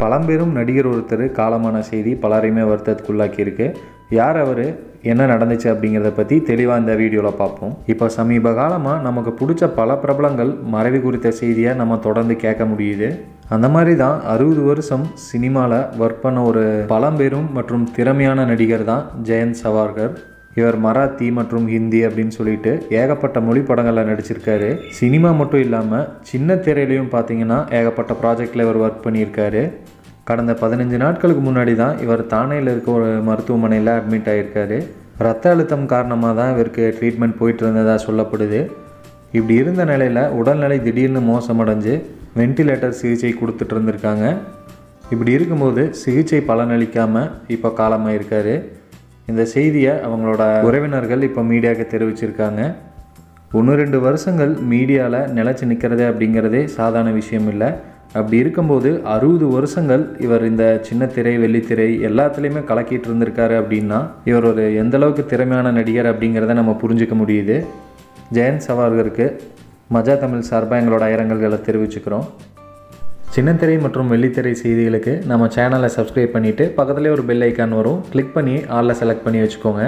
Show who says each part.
Speaker 1: பழம்பெரும் நடிகர் ஒருத்தர் காலமான செய்தி பலரையுமே வருத்தத்துக்குள்ளாக்கியிருக்கு. யார் அவர்? என்ன நடந்துச்சு அப்படிங்கிறத பற்றி தெளிவாக இந்த வீடியோவில் பார்ப்போம். இப்போ சமீப காலமாக நமக்கு பிடிச்ச பல பிரபலங்கள் மறைவு குறித்த செய்தியை நம்ம தொடர்ந்து கேட்க முடியுது. அந்த மாதிரி தான் அறுபது வருஷம் சினிமாவில் ஒர்க் பண்ண ஒரு பழம்பெரும் மற்றும் திறமையான நடிகர் தான் ஜெயந்த் சவார்கர். இவர் மராத்தி மற்றும் ஹிந்தி அப்படின்னு சொல்லிட்டு ஏகப்பட்ட மொழி படங்களில் நடிச்சிருக்காரு. சினிமா மட்டும் இல்லாமல் சின்ன திரையிலையும் பார்த்தீங்கன்னா ஏகப்பட்ட ப்ராஜெக்டில் இவர் ஒர்க் பண்ணியிருக்காரு. கடந்த பதினஞ்சு நாட்களுக்கு முன்னாடி தான் இவர் தானேயில் இருக்க ஒரு மருத்துவமனையில் அட்மிட் ஆகியிருக்காரு ரத்த அழுத்தம் காரணமாக தான் இவருக்கு ட்ரீட்மெண்ட் போயிட்டு இருந்ததாக சொல்லப்படுது. இப்படி இருந்த நிலையில் உடல்நிலை திடீர்னு மோசமடைஞ்சு வென்டிலேட்டர் சிகிச்சை கொடுத்துட்டு இருந்திருக்காங்க. இப்படி இருக்கும்போது சிகிச்சை பலனளிக்காமல் இப்போ காலமாக இருக்காரு இந்த செய்தியை அவங்களோட உறவினர்கள் இப்போ மீடியாவுக்கு தெரிவிச்சிருக்காங்க. ஒன்று ரெண்டு வருஷங்கள் மீடியாவில் நிலச்சி நிற்கிறது அப்படிங்கிறதே சாதாரண விஷயம் இல்லை. அப்படி இருக்கும்போது அறுபது வருஷங்கள் இவர் இந்த சின்ன திரை வெள்ளித்திரை எல்லாத்துலேயுமே கலக்கிட்டு இருந்திருக்காரு அப்படின்னா இவர் ஒரு எந்த அளவுக்கு திறமையான நடிகர் அப்படிங்கிறத நம்ம புரிஞ்சுக்க முடியுது. ஜெயந்த் சவார்கருக்கு மஜா தமிழ் சார்பாக எங்களோட இரங்கல்களை தெரிவிச்சுக்கிறோம். சின்னத்திரை மற்றும் வெள்ளித்திரை செய்திகளுக்கு நம்ம சேனலை சப்ஸ்கிரைப் பண்ணிவிட்டு பக்கத்துலேயே ஒரு பெல் ஐக்கான் வரும். கிளிக் பண்ணி ஆளில் செலக்ட் பண்ணி வச்சுக்கோங்க.